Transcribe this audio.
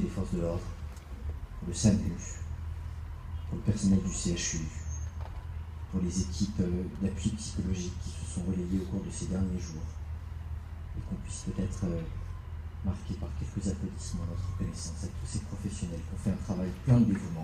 les forces de l'ordre, pour le SAMU, pour le personnel du CHU, pour les équipes euh, d'appui psychologique qui se sont relayées au cours de ces derniers jours, et qu'on puisse peut-être euh, marquer par quelques applaudissements notre reconnaissance à tous ces professionnels qui ont fait un travail plein de dévouement.